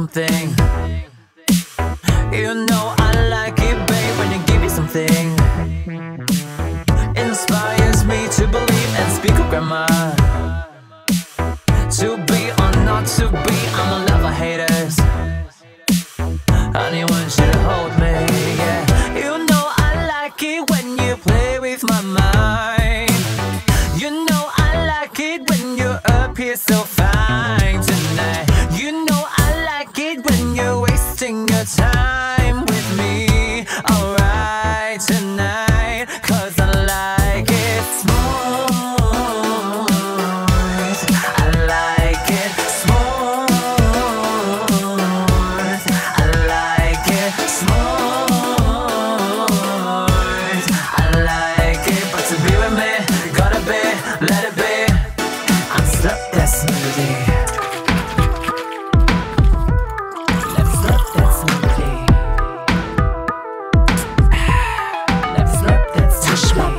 something. You know I like it, babe, when you give me something. Inspires me to believe and speak of grammar To be or not to be, I'm a lover haters. Honey, want you to hold me, yeah. You know I like it when you play with my mind. You know I like it when you're up here so fine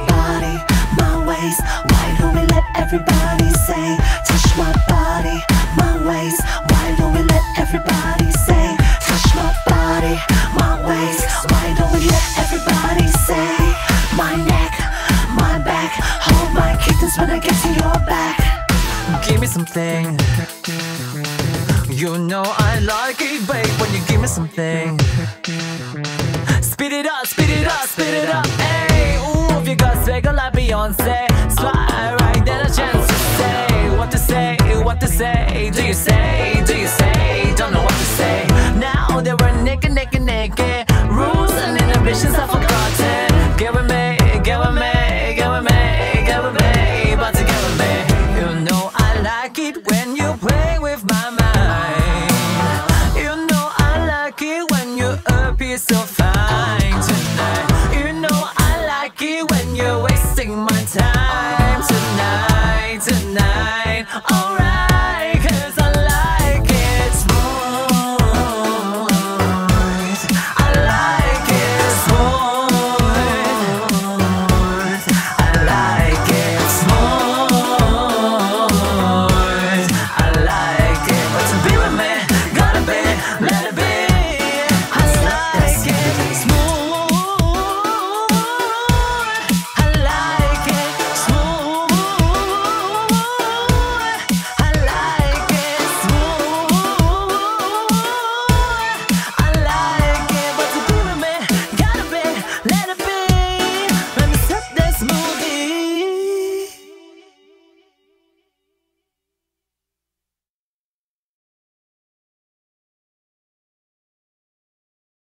body, my waist. Why don't we let everybody say? Touch my body, my. Why don't we let everybody say? Touch my body, my. Why don't we let everybody say? My neck, my back. Hold my when I get to your. Me something. You know I like it, babe, when you give me something. Speed it up, speed it up, speed it up, hey. Ooh, if you got swagger like Beyonce, slide right, then a chance to say what to say, what to say. Do you say like it when you play with my mind. You know I like it when you're a piece of.